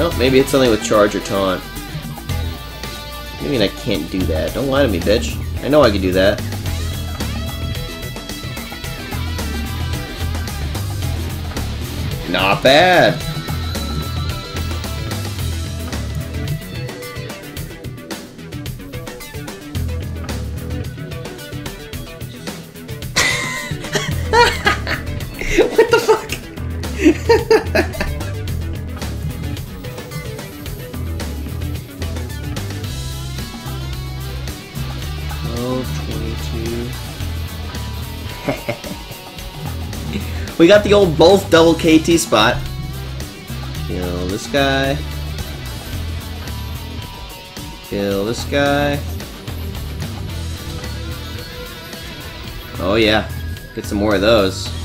Well, maybe it's something with charge or taunt. I mean I can't do that. Don't lie to me, bitch. I know I can do that. Not bad. what the fuck? we got the old both double KT spot. Kill this guy. Kill this guy. Oh yeah, get some more of those.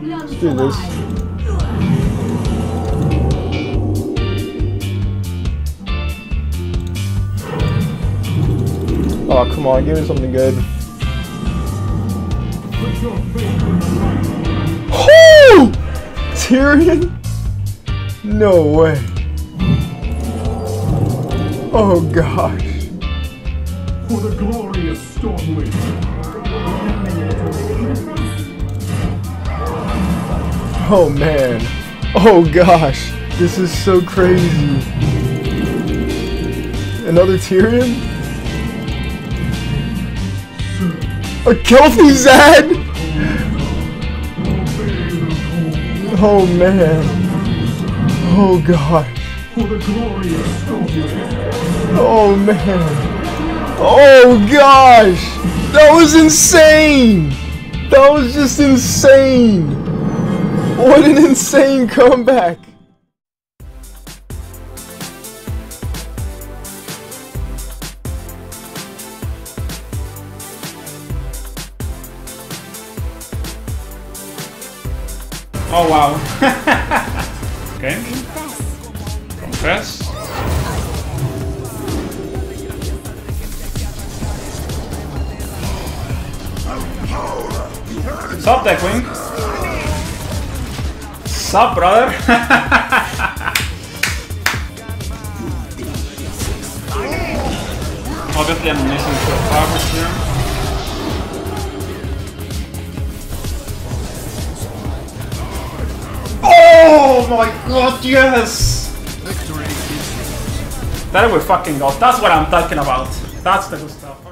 Let's do this. Oh, come on, give me something good. Oh! Tirion? No way. Oh gosh. for the glorious Stormwind. Oh man. Oh gosh. This is so crazy. Another Tirion? A Kel'Thuzad? Oh man. Oh gosh. Oh man. Oh gosh. That was insane. That was just insane. What an insane comeback. Oh wow. okay, Confess. confess. Sup, Deathwing? Sup, brother? Obviously, I'm missing here. Oh my god, yes! That we fucking got. That's what I'm talking about. That's the good stuff.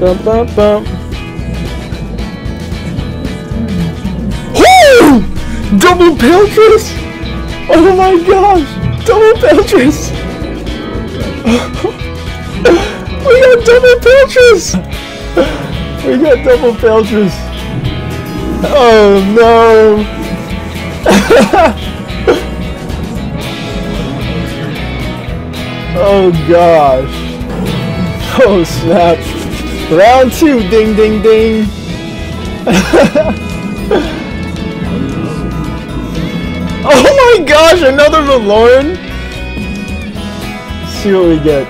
Bum, bum, bum. Woo! Double Paletress! Oh my gosh! Double Paletress! we got double Paletress! We got double Paletress! Oh no! oh gosh! Oh snap! Round two! Ding ding ding! Oh my gosh, another Valorn! see what we get.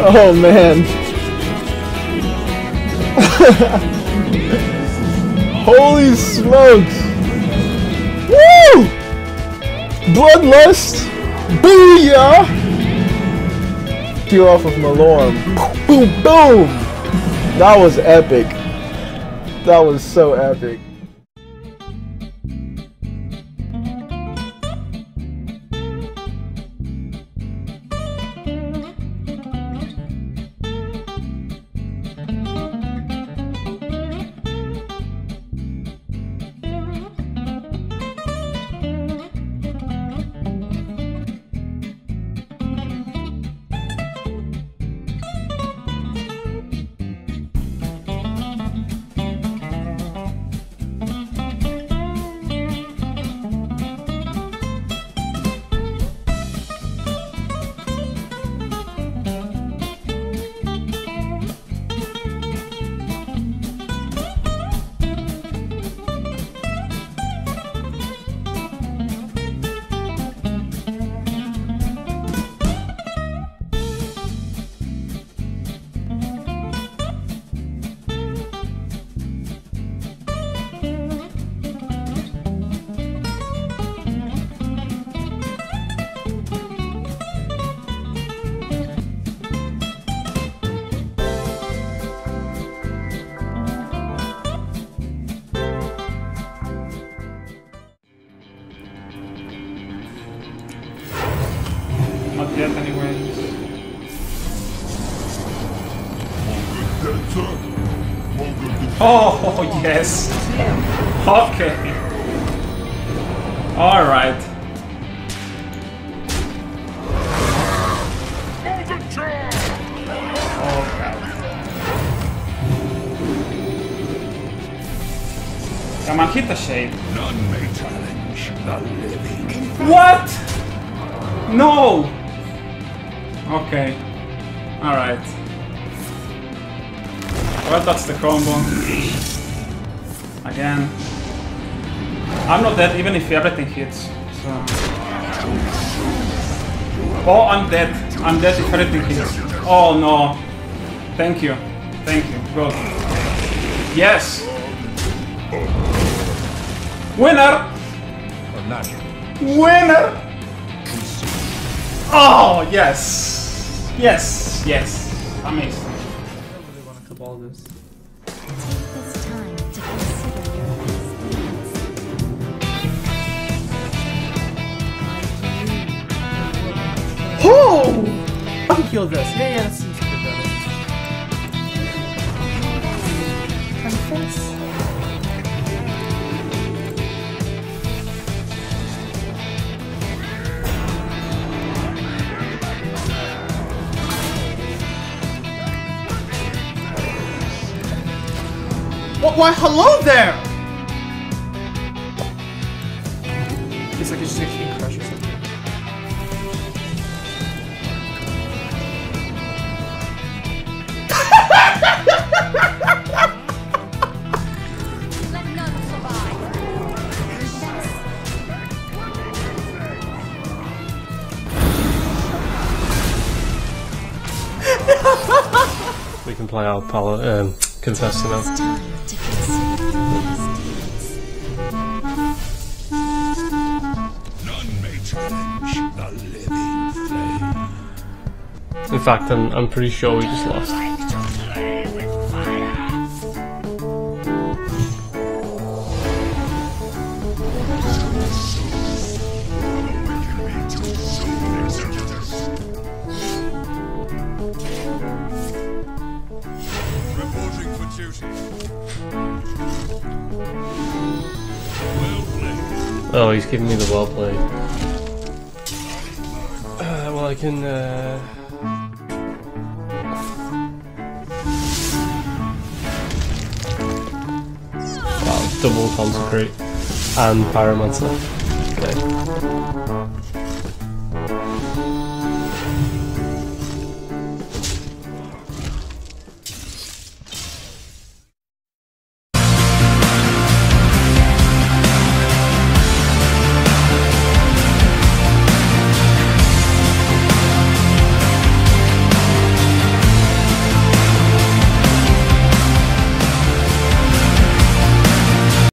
Oh man. Holy smokes! Woo! Bloodlust! Booyah! Peel off of Malorne. Boom, boom! That was epic. That was so epic. Oh, yes. Okay. All right. Oh, God. Come on, hit the shape. None may challenge the living. What? No! Okay. Alright. Well, that's the combo. Again. I'm not dead even if everything hits. So. Oh, I'm dead. I'm dead if everything hits. Oh no. Thank you. Thank you. Good. Yes! Winner! Winner! Oh, yes! Yes, yes. Amazing. Oh! I can kill this. Yeah, yeah, that seems good better. Confess. What? Why? Hello there. Ehm, flame. In fact, I'm, I'm pretty sure we just lost. oh, he's giving me the well played. Uh, well, I can. Uh... Wow, double consecrate and pyromancer. Okay.